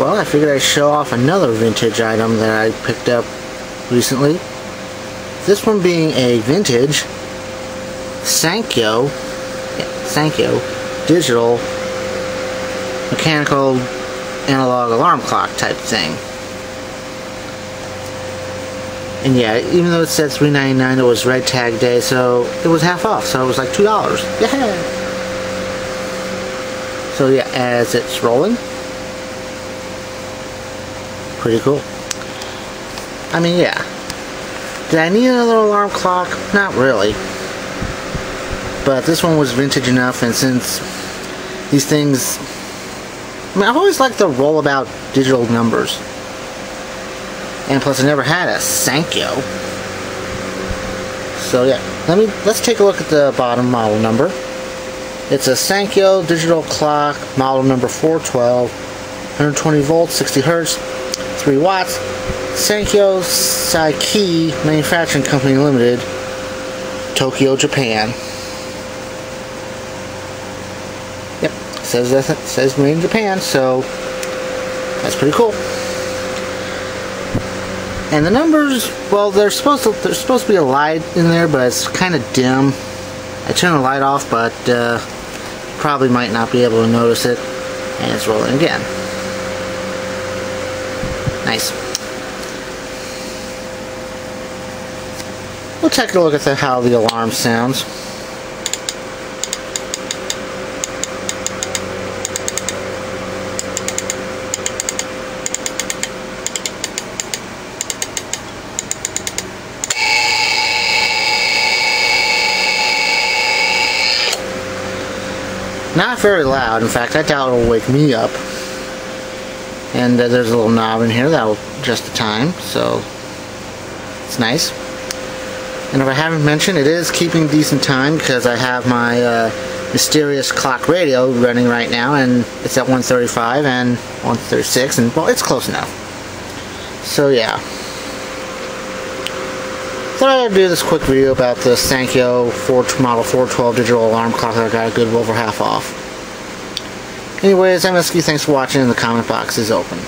well, I figured I'd show off another vintage item that I picked up recently. This one being a vintage Sankyo, yeah, Sankyo digital mechanical analog alarm clock type thing. And yeah, even though it said $3.99, it was red tag day, so it was half off, so it was like $2. Yeah! So yeah, as it's rolling, pretty cool. I mean, yeah. Did I need another alarm clock? Not really. But this one was vintage enough, and since these things... I mean, I've always liked the rollabout digital numbers. And plus, I never had a Sankyo. So yeah, let me let's take a look at the bottom model number. It's a Sankyo digital clock, model number 412, 120 volts, 60 hertz, 3 watts. Sankyo Seiki Manufacturing Company Limited, Tokyo, Japan. Yep, says that says made in Japan, so that's pretty cool. And the numbers, well, they're supposed to there's supposed to be a light in there, but it's kind of dim. I turned the light off, but uh, probably might not be able to notice it. And it's rolling again. Nice. We'll take a look at the, how the alarm sounds. Not very loud. In fact, I doubt it'll wake me up. And uh, there's a little knob in here that'll adjust the time, so it's nice. And if I haven't mentioned, it is keeping decent time because I have my uh, mysterious clock radio running right now, and it's at 135 and 136, and well, it's close enough. So yeah. Thought I'd do this quick video about the Sankyo 4, Model 412 digital alarm clock that I got a good over half off. Anyways, I'm MSQ, thanks for watching, and the comment box is open.